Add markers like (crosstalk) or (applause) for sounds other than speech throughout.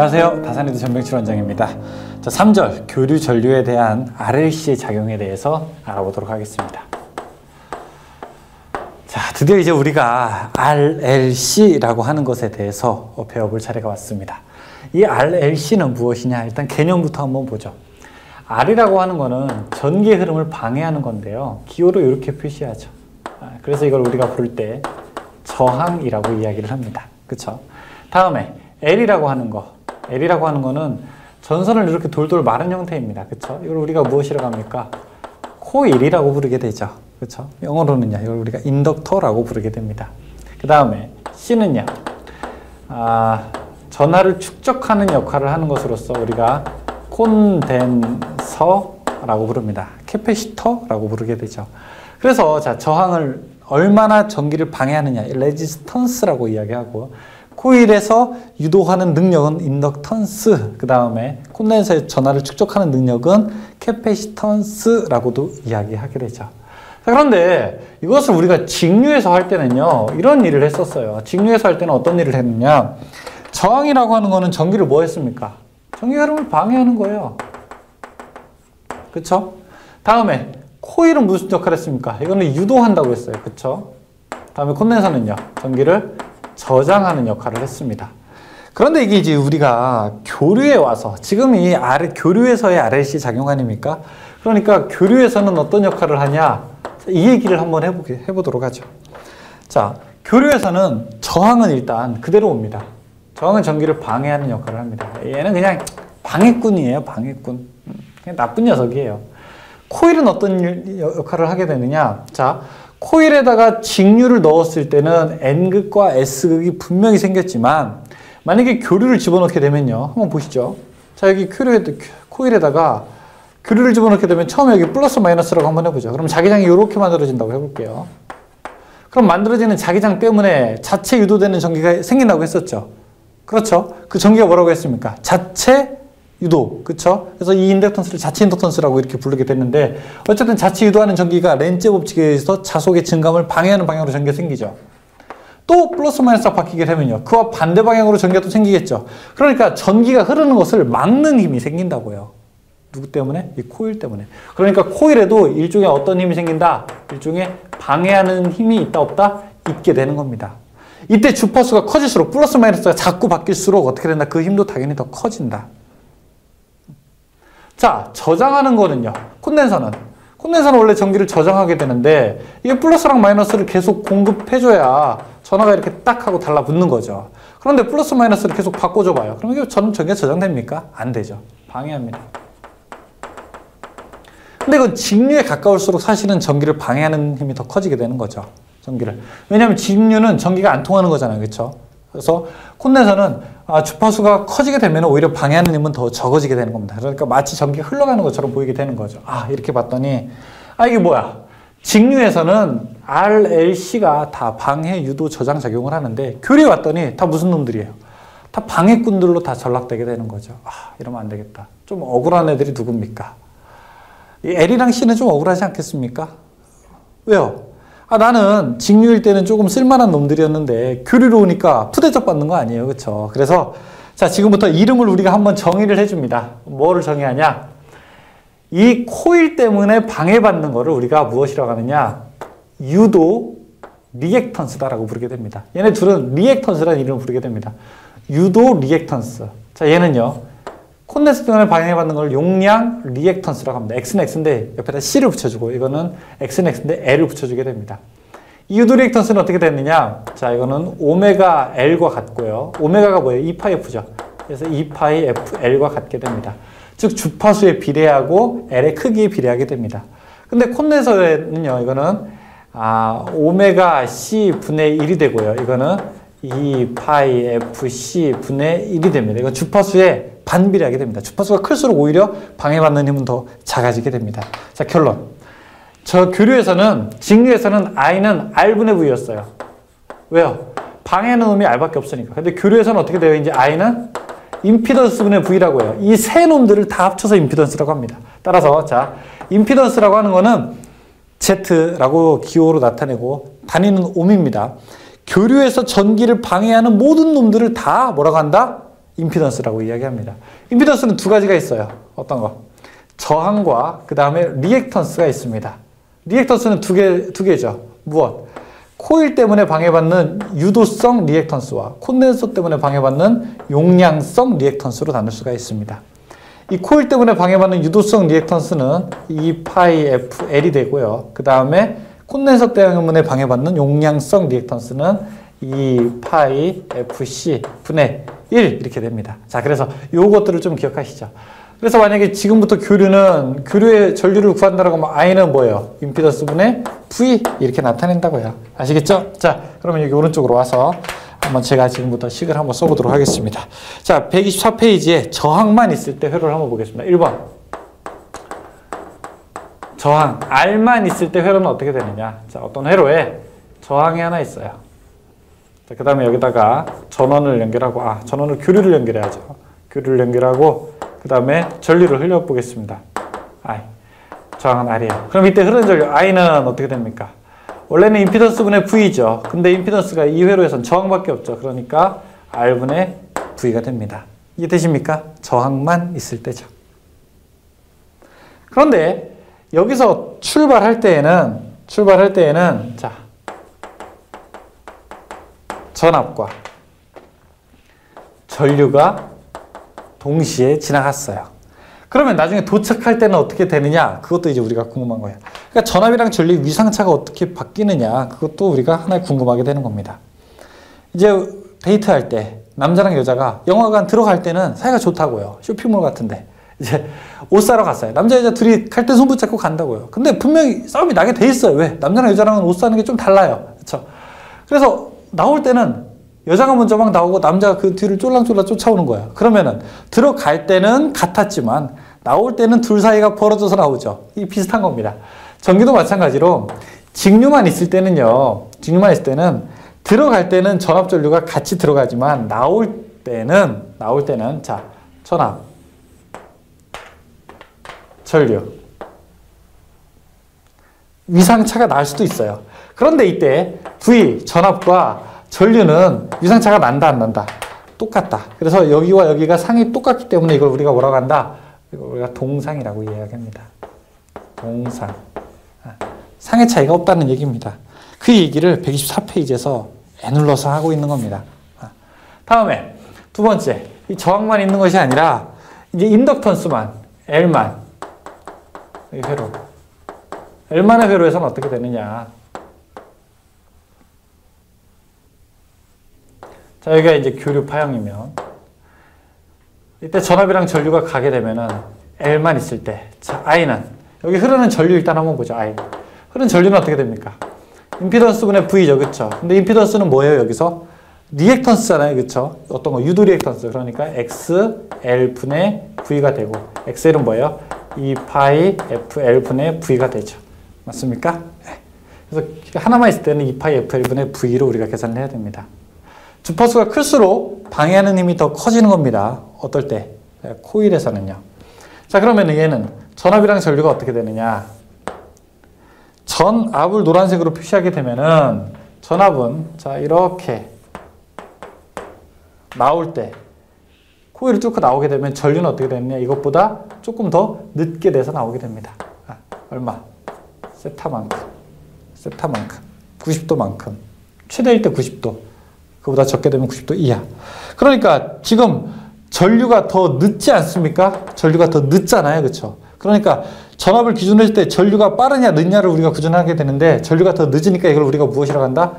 안녕하세요. 다산이드 전병출 원장입니다. 자, 3절 교류 전류에 대한 RLC의 작용에 대해서 알아보도록 하겠습니다. 자, 드디어 이제 우리가 RLC라고 하는 것에 대해서 배워볼 차례가 왔습니다. 이 RLC는 무엇이냐? 일단 개념부터 한번 보죠. R이라고 하는 거는 전기의 흐름을 방해하는 건데요. 기호로 이렇게 표시하죠. 아, 그래서 이걸 우리가 부를 때 저항이라고 이야기를 합니다. 그쵸? 다음에 L이라고 하는 거. L이라고 하는 거는 전선을 이렇게 돌돌 마른 형태입니다. 그쵸? 이걸 우리가 무엇이라고 합니까? 코일이라고 부르게 되죠. 그쵸? 영어로는요. 이걸 우리가 inductor라고 부르게 됩니다. 그 다음에 C는요. 아, 전하를 축적하는 역할을 하는 것으로서 우리가 콘덴서라고 부릅니다. capacitor라고 부르게 되죠. 그래서 자, 저항을 얼마나 전기를 방해하느냐, resistance라고 이야기하고 코일에서 유도하는 능력은 인덕턴스, 그 다음에 콘덴서의 전하를 축적하는 능력은 캐패시턴스라고도 이야기하게 되죠. 자, 그런데 이것을 우리가 직류에서 할 때는요, 이런 일을 했었어요. 직류에서 할 때는 어떤 일을 했느냐, 저항이라고 하는 거는 전기를 뭐 했습니까? 전기 흐름을 방해하는 거예요. 그쵸? 다음에 코일은 무슨 역할을 했습니까? 이거는 유도한다고 했어요. 그쵸? 다음에 콘덴서는요. 전기를 저장하는 역할을 했습니다. 그런데 이게 이제 우리가 교류에 와서 지금 이 아래, 교류에서의 RLC 작용 아닙니까? 그러니까 교류에서는 어떤 역할을 하냐? 이 얘기를 한번 해보게, 해보도록 하죠. 자, 교류에서는 저항은 일단 그대로 옵니다. 저항은 전기를 방해하는 역할을 합니다. 얘는 그냥 방해꾼이에요, 방해꾼. 그냥 나쁜 녀석이에요. 코일은 어떤 역할을 하게 되느냐? 자, 코일에다가 직류를 넣었을 때는 N극과 S극이 분명히 생겼지만 만약에 교류를 집어넣게 되면요. 한번 보시죠. 자, 여기 교류에, 코일에다가 교류를 집어넣게 되면 처음에 여기 플러스 마이너스라고 한번 해보죠. 그럼 자기장이 이렇게 만들어진다고 해볼게요. 그럼 만들어지는 자기장 때문에 자체 유도되는 전기가 생긴다고 했었죠. 그렇죠. 그 전기가 뭐라고 했습니까? 자체 유도. 그렇죠? 그래서 이 인덕턴스를 자체 인덕턴스라고 이렇게 부르게 됐는데 어쨌든 자체 유도하는 전기가 렌즈 법칙에 의해서 자속의 증감을 방해하는 방향으로 전기가 생기죠. 또 플러스 마이너스가 바뀌게 되면요. 그와 반대 방향으로 전기가 또 생기겠죠. 그러니까 전기가 흐르는 것을 막는 힘이 생긴다고요. 누구 때문에? 이 코일 때문에. 그러니까 코일에도 일종의 어떤 힘이 생긴다? 일종의 방해하는 힘이 있다 없다? 있게 되는 겁니다. 이때 주파수가 커질수록 플러스 마이너스가 자꾸 바뀔수록 어떻게 된다? 그 힘도 당연히 더 커진다. 자, 저장하는 거는요. 콘덴서는. 콘덴서는 원래 전기를 저장하게 되는데 이게 플러스랑 마이너스를 계속 공급해줘야 전화가 이렇게 딱 하고 달라붙는 거죠. 그런데 플러스 마이너스를 계속 바꿔줘 봐요. 그럼 이게 전 전기가 저장됩니까? 안 되죠. 방해합니다. 근데 이건 직류에 가까울수록 사실은 전기를 방해하는 힘이 더 커지게 되는 거죠. 전기를. 왜냐하면 직류는 전기가 안 통하는 거잖아요. 그렇죠? 그래서 콘덴서는 아, 주파수가 커지게 되면 오히려 방해하는 힘은 더 적어지게 되는 겁니다. 그러니까 마치 전기가 흘러가는 것처럼 보이게 되는 거죠. 아, 이렇게 봤더니 아, 이게 뭐야? 직류에서는 RLC가 다 방해, 유도, 저장 작용을 하는데 교리에 왔더니 다 무슨 놈들이에요? 다 방해꾼들로 다 전락되게 되는 거죠. 아, 이러면 안 되겠다. 좀 억울한 애들이 누굽니까? 이 L이랑 C는 좀 억울하지 않겠습니까? 왜요? 아, 나는 직류일 때는 조금 쓸만한 놈들이었는데 교류로 오니까 푸대접 받는 거 아니에요. 그쵸? 그래서 자, 지금부터 이름을 우리가 한번 정의를 해 줍니다. 뭐를 정의하냐? 이 코일 때문에 방해받는 거를 우리가 무엇이라고 하느냐? 유도 리액턴스다라고 부르게 됩니다. 얘네 둘은 리액턴스라는 이름을 부르게 됩니다. 유도 리액턴스. 자, 얘는요. 콘덴서 때문에 방해받는 걸 용량 리액턴스라고 합니다. X는 X인데 옆에다 C를 붙여주고 이거는 X는 X인데 L을 붙여주게 됩니다. 이 유도 리액턴스는 어떻게 됐느냐? 자, 이거는 오메가 L과 같고요. 오메가가 뭐예요? 2파이 F죠. 그래서 2파이 F L과 같게 됩니다. 즉 주파수에 비례하고 L의 크기에 비례하게 됩니다. 근데 콘덴서에는요, 이거는 아, 오메가 C 분의 1이 되고요. 이거는 2파이 FC 분의 1이 됩니다. 이건 주파수에 반비례하게 됩니다. 주파수가 클수록 오히려 방해받는 힘은 더 작아지게 됩니다. 자, 결론. 저 교류에서는, 직류에서는 I는 R분의 V였어요. 왜요? 방해하는 놈이 R밖에 없으니까. 근데 교류에서는 어떻게 돼요? 이제 I는 임피던스분의 V라고 해요. 이 세 놈들을 다 합쳐서 임피던스라고 합니다. 따라서, 자, 임피던스라고 하는 거는 Z라고 기호로 나타내고 다니는 옴입니다. 교류에서 전기를 방해하는 모든 놈들을 다 뭐라고 한다? 임피던스라고 이야기합니다. 임피던스는 두 가지가 있어요. 어떤 거? 저항과 그 다음에 리액턴스가 있습니다. 리액턴스는 두 개, 두 개죠. 무엇? 코일 때문에 방해받는 유도성 리액턴스와 콘덴서 때문에 방해받는 용량성 리액턴스로 나눌 수가 있습니다. 이 코일 때문에 방해받는 유도성 리액턴스는 2파이 FL이 되고요. 그 다음에 콘덴서 때문에 방해받는 용량성 리액턴스는 2파이 FC 분의 1 이렇게 됩니다. 자, 그래서 요것들을 좀 기억하시죠. 그래서 만약에 지금부터 교류는 교류의 전류를 구한다라고 하면 I는 뭐예요? 임피던스 분의 V 이렇게 나타낸다고요. 아시겠죠? 자, 그러면 여기 오른쪽으로 와서 한번 제가 지금부터 식을 한번 써보도록 하겠습니다. 자, 124페이지에 저항만 있을 때 회로를 한번 보겠습니다. 1번. 저항, R만 있을 때 회로는 어떻게 되느냐? 자, 어떤 회로에 저항이 하나 있어요. 자, 그 다음에 여기다가 전원을 연결하고, 아, 전원을 교류를 연결해야죠. 교류를 연결하고, 그 다음에 전류를 흘려보겠습니다. I. 저항은 R이에요. 그럼 이때 흐르는 전류 I는 어떻게 됩니까? 원래는 임피던스 분의 V죠. 근데 임피던스가 이 회로에선 저항밖에 없죠. 그러니까 R분의 V가 됩니다. 이해되십니까? 저항만 있을 때죠. 그런데 여기서 출발할 때에는 출발할 때에는 자 전압과 전류가 동시에 지나갔어요. 그러면 나중에 도착할 때는 어떻게 되느냐? 그것도 이제 우리가 궁금한 거예요. 그러니까 전압이랑 전류 위상차가 어떻게 바뀌느냐? 그것도 우리가 하나 궁금하게 되는 겁니다. 이제 데이트할 때 남자랑 여자가 영화관 들어갈 때는 사이가 좋다고요. 쇼핑몰 같은데. 이제 옷 사러 갔어요. 남자 여자 둘이 갈 때 손 붙잡고 간다고요. 근데 분명히 싸움이 나게 돼 있어요. 왜? 남자랑 여자랑은 옷 사는 게 좀 달라요. 그렇죠? 그래서 나올 때는 여자가 먼저 막 나오고 남자가 그 뒤를 쫄랑쫄랑 쫓아오는 거야. 그러면은 들어갈 때는 같았지만 나올 때는 둘 사이가 벌어져서 나오죠. 이 비슷한 겁니다. 전기도 마찬가지로 직류만 있을 때는요. 직류만 있을 때는 들어갈 때는 전압 전류가 같이 들어가지만 나올 때는 나올 때는 자 전압 전류 위상차가 날 수도 있어요. 그런데 이때 V 전압과 전류는 위상차가 난다 안 난다 똑같다. 그래서 여기와 여기가 상이 똑같기 때문에 이걸 우리가 뭐라고 한다? 우리가 동상이라고 이야기합니다. 동상. 아, 상의 차이가 없다는 얘기입니다. 그 얘기를 124페이지에서 애눌러서 하고 있는 겁니다. 아, 다음에 두 번째 이 저항만 있는 것이 아니라 이제 인덕턴스만 L만 회로 L만의 회로에서는 어떻게 되느냐 자, 여기가 이제 교류 파형이면 이때 전압이랑 전류가 가게 되면은 L만 있을 때, 자, I는 여기 흐르는 전류 일단 한번 보죠. I. 흐르는 전류는 어떻게 됩니까? 임피던스 분의 V죠. 그쵸? 근데 임피던스는 뭐예요, 여기서? 리액턴스잖아요. 그쵸? 어떤 거? 유도 리액턴스. 그러니까 X, L 분의 V가 되고, XL은 뭐예요? 2파이 FL 분의 V가 되죠. 맞습니까? 네. 그래서 하나만 있을 때는 2파이 FL 분의 V로 우리가 계산을 해야 됩니다. 주파수가 클수록 방해하는 힘이 더 커지는 겁니다. 어떨 때? 네, 코일에서는요. 자, 그러면 얘는 전압이랑 전류가 어떻게 되느냐? 전압을 노란색으로 표시하게 되면은 전압은 자, 이렇게 나올 때 코일을 뚫고 나오게 되면 전류는 어떻게 되느냐? 이것보다 조금 더 늦게 돼서 나오게 됩니다. 아, 얼마? 세타만큼. 세타만큼. 90도만큼. 최대일 때 90도. 그보다 적게 되면 90도 이하. 그러니까 지금 전류가 더 늦지 않습니까? 전류가 더 늦잖아요. 그렇죠? 그러니까 전압을 기준으로 했을 때 전류가 빠르냐 늦냐를 우리가 구분하게 되는데 전류가 더 늦으니까 이걸 우리가 무엇이라고 한다?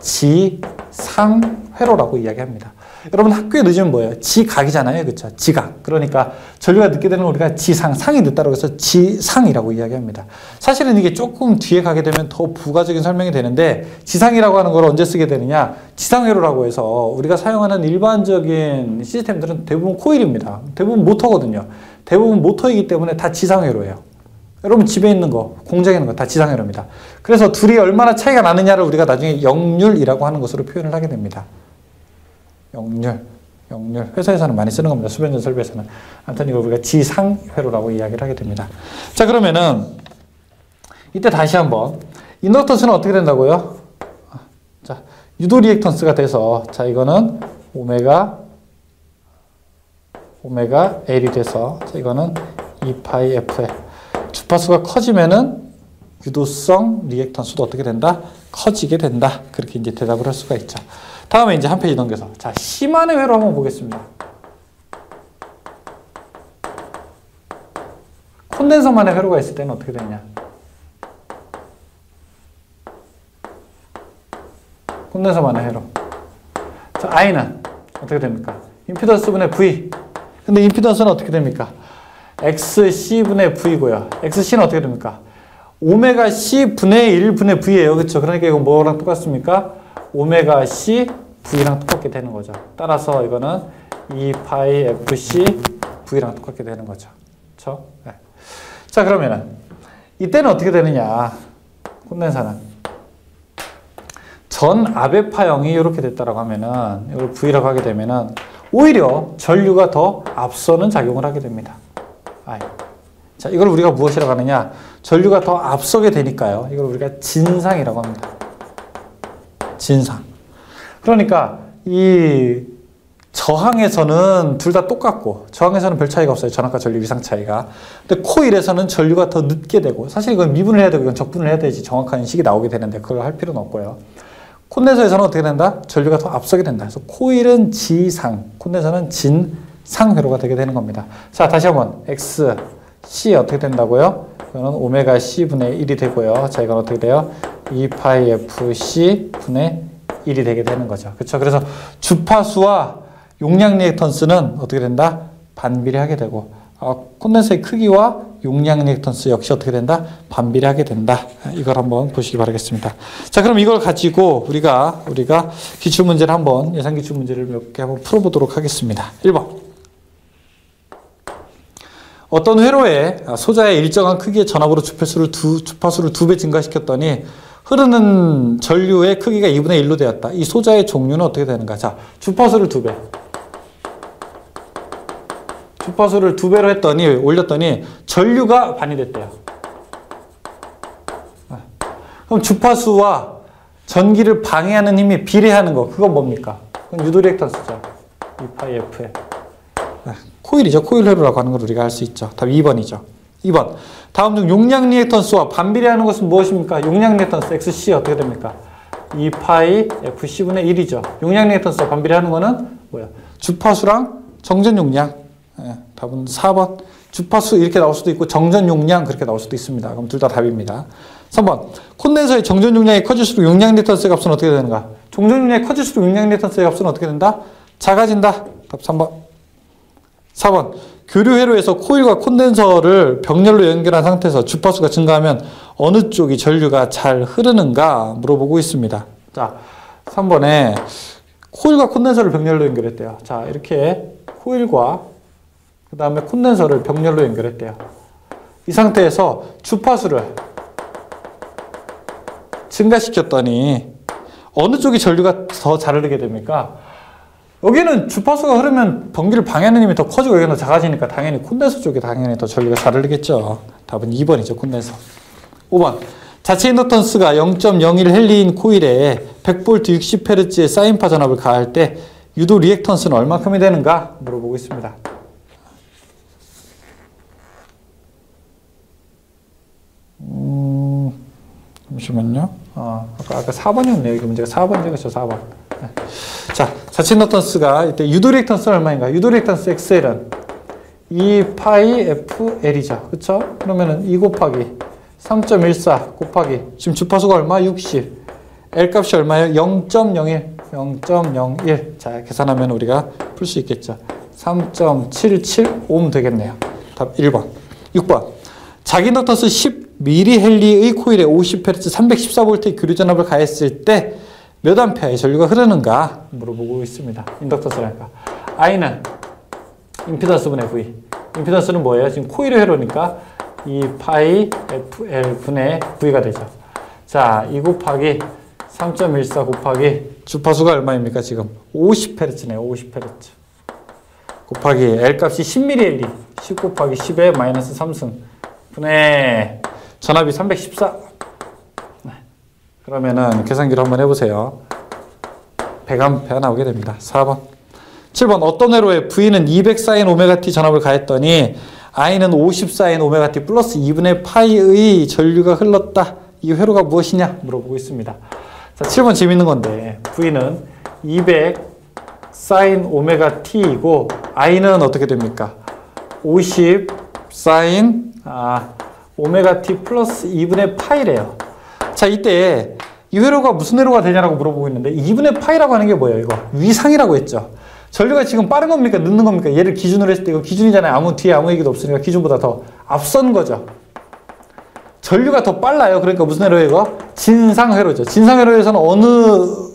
지상회로라고 이야기합니다. 여러분 학교에 늦으면 뭐예요? 지각이잖아요. 그렇죠? 지각. 그러니까 전류가 늦게 되는 우리가 지상, 상이 늦다고 해서 지상이라고 이야기합니다. 사실은 이게 조금 뒤에 가게 되면 더 부가적인 설명이 되는데 지상이라고 하는 걸 언제 쓰게 되느냐? 지상회로라고 해서 우리가 사용하는 일반적인 시스템들은 대부분 코일입니다. 대부분 모터거든요. 대부분 모터이기 때문에 다 지상회로예요. 여러분 집에 있는 거, 공장에 있는 거 다 지상회로입니다. 그래서 둘이 얼마나 차이가 나느냐를 우리가 나중에 역률이라고 하는 것으로 표현을 하게 됩니다. 역률, 역률. 회사에서는 많이 쓰는 겁니다. 수변전 설비에서는. 아무튼 이걸 우리가 지상회로라고 이야기를 하게 됩니다. 자, 그러면은 이때 다시 한번 인덕턴스는 어떻게 된다고요? 자, 유도 리액턴스가 돼서 자, 이거는 오메가 오메가 L이 돼서 자, 이거는 2파이 F에 주파수가 커지면은 유도성 리액턴스도 어떻게 된다? 커지게 된다. 그렇게 이제 대답을 할 수가 있죠. 다음에 이제 한 페이지 넘겨서 자 C만의 회로 한번 보겠습니다. 콘덴서만의 회로가 있을 때는 어떻게 되냐? 콘덴서만의 회로. 자, I는 어떻게 됩니까? 임피던스 분의 V. 근데 임피던스는 어떻게 됩니까? XC분의 V고요. XC는 어떻게 됩니까? 오메가 C 분의 1 분의 V예요. 그렇죠? 그러니까 이거 뭐랑 똑같습니까? 오메가 C V랑 똑같게 되는 거죠. 따라서 이거는 2 파이 FC V랑 똑같게 되는 거죠. 그렇죠? 네. 자, 그러면은 이때는 어떻게 되느냐? 콘덴사는 전 아베파형이 이렇게 됐다라고 하면은 이걸 V라고 하게 되면은 오히려 전류가 더 앞서는 작용을 하게 됩니다. 아이. 자, 이걸 우리가 무엇이라고 하느냐? 전류가 더 앞서게 되니까요. 이걸 우리가 진상이라고 합니다. 진상. 그러니까 이 저항에서는 둘 다 똑같고 저항에서는 별 차이가 없어요. 전압과 전류 위상 차이가. 근데 코일에서는 전류가 더 늦게 되고 사실 이건 미분을 해야 되고 이건 적분을 해야 되지 정확한 식이 나오게 되는데 그걸 할 필요는 없고요. 콘덴서에서는 어떻게 된다? 전류가 더 앞서게 된다. 그래서 코일은 지상, 콘덴서는 진상 회로가 되게 되는 겁니다. 자, 다시 한번 X, C 어떻게 된다고요? 이거는 오메가 C 분의 1이 되고요. 자, 이건 어떻게 돼요? 2파이 FC 분의 1이 되게 되는 거죠. 그렇죠? 그래서 주파수와 용량 리액턴스는 어떻게 된다? 반비례하게 되고 어, 콘덴서의 크기와 용량 리액턴스 역시 어떻게 된다? 반비례하게 된다. 이걸 한번 보시기 바라겠습니다. 자, 그럼 이걸 가지고 우리가 우리가 기출 문제를 한번 예상 기출 문제를 몇 개 한번 풀어 보도록 하겠습니다. 1번. 어떤 회로에 소자의 일정한 크기의 전압으로 주파수를 두, 주파수를 두 배 증가시켰더니 흐르는 전류의 크기가 2분의 1로 되었다. 이 소자의 종류는 어떻게 되는가? 자, 주파수를 두 배. 주파수를 두 배로 했더니 올렸더니 전류가 반이 됐대요. 그럼 주파수와 전기를 방해하는 힘이 비례하는 거 그건 뭡니까? 그건 유도리액턴스죠. 2파이 F에. 코일이죠. 코일 회로라고 하는 걸 우리가 할수 있죠. 답 2번이죠. 2번. 다음 중 용량 리액턴스와 반비례하는 것은 무엇입니까? 용량 리액턴스 XC 어떻게 됩니까? 2파이 FC분의 1이죠. 용량 리액턴스와 반비례하는 거는 뭐야? 주파수랑 정전 용량. 예, 답은 4번. 주파수 이렇게 나올 수도 있고 정전 용량 그렇게 나올 수도 있습니다. 그럼 둘 다 답입니다. 3번. 콘덴서의 정전 용량이 커질수록 용량 리액턴스의 값은 어떻게 되는가? 정전 용량이 커질수록 용량 리액턴스의 값은 어떻게 된다? 작아진다. 답 3번. 4번. 교류 회로에서 코일과 콘덴서를 병렬로 연결한 상태에서 주파수가 증가하면 어느 쪽이 전류가 잘 흐르는가 물어보고 있습니다. 자, 3번에 코일과 콘덴서를 병렬로 연결했대요. 자, 이렇게 코일과 그 다음에 콘덴서를 병렬로 연결했대요. 이 상태에서 주파수를 증가시켰더니 어느 쪽이 전류가 더 잘 흐르게 됩니까? 여기는 주파수가 흐르면 전기를 방해하는 힘이 더 커지고 여기는 더 작아지니까 당연히 콘덴서 쪽이 당연히 더 전류가 잘 흐르겠죠. 답은 2번이죠. 콘덴서. 5번. 자체 인덕턴스가 0.01 헬리인 코일에 100V 60Hz의 사인파 전압을 가할 때 유도 리액턴스는 얼마큼이 되는가 물어보고 있습니다. 음, 잠시만요. 아, 아까, 아까 4번이었네요. 여기 문제가 4번이죠. 그렇죠. 4번. 네. (laughs) 자, 자체 인덕턴스가 이때 유도 리액턴스는 얼마인가? 유도 리액턴스 XL은 2 파이 FL이죠. 그렇죠? 그러면은 2 곱하기 3.14 곱하기 지금 주파수가 얼마? 60. L 값이 얼마예요? 0.01. 0.01. 자, 계산하면 우리가 풀 수 있겠죠. 3.77옴 되겠네요. 답 1번. 6번. 자기 인덕턴스 10mH의 코일에 50Hz 314V의 교류 전압을 가했을 때 몇 암페어의 전류가 흐르는가 물어보고 있습니다. 인덕턴스라니까. I는 임피던스 분의 V. 임피던스는 뭐예요? 지금 코일의 회로니까 2 파이 FL 분의 V가 되죠. 자, 2 곱하기 3.14 곱하기 주파수가 얼마입니까? 지금 50Hz네요. 50Hz. 곱하기 L 값이 10mH. 10 곱하기 10에 마이너스 3승. 분의 전압이 314. 그러면은 계산기로 한번 해보세요. 100A 나오게 됩니다. 4번. 7번 어떤 회로에 V는 200사인 오메가 t 전압을 가했더니 I는 50사인 오메가 t 플러스 2분의 파이의 전류가 흘렀다. 이 회로가 무엇이냐 물어보고 있습니다. 자, 7번 재밌는 건데 V는 200 사인 오메가 t이고 I는 어떻게 됩니까? 50 사인 아, 오메가 t 플러스 2분의 파이래요. 자, 이때 이 회로가 무슨 회로가 되냐라고 물어보고 있는데 2분의 파이라고 하는 게 뭐예요? 이거 위상이라고 했죠. 전류가 지금 빠른 겁니까? 늦는 겁니까? 얘를 기준으로 했을 때 이거 기준이잖아요. 아무 뒤에 아무 얘기도 없으니까 기준보다 더 앞선 거죠. 전류가 더 빨라요. 그러니까 무슨 회로예요? 이거? 진상 회로죠. 진상 회로에서는 어느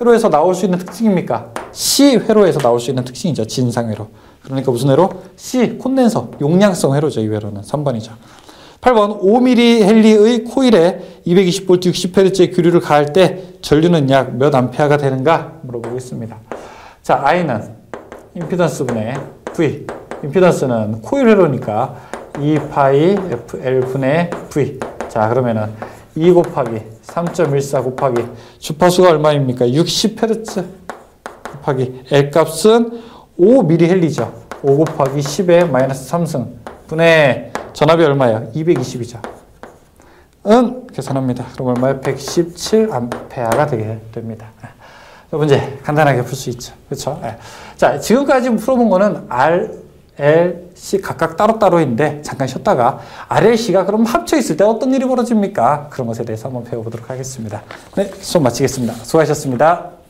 회로에서 나올 수 있는 특징입니까? C 회로에서 나올 수 있는 특징이죠. 진상 회로. 그러니까 무슨 회로? C 콘덴서 용량성 회로죠. 이 회로는 3번이죠. 8번 5mm 헬리의 코일에 220V 60Hz의 교류를 가할 때 전류는 약 몇 암페어가 되는가 물어보겠습니다. 자, I는 임피던스 분의 V. 임피던스는 코일 회로니까 2파이 FL분의 V. 자, 그러면은 2 곱하기 3.14 곱하기 주파수가 얼마입니까? 60Hz 곱하기 L 값은 5mH죠. 5 곱하기 10의 마이너스 3승 분의 전압이 얼마예요? 220이죠. 은 계산합니다. 그럼 얼마예요? 117A가 되게 됩니다. 문제 간단하게 풀 수 있죠. 그렇죠? 자, 지금까지 풀어본 거는 R, L, C 각각 따로따로인데 잠깐 쉬었다가 R, L, C가 그럼 합쳐 있을 때 어떤 일이 벌어집니까? 그런 것에 대해서 한번 배워보도록 하겠습니다. 네, 수업 마치겠습니다. 수고하셨습니다.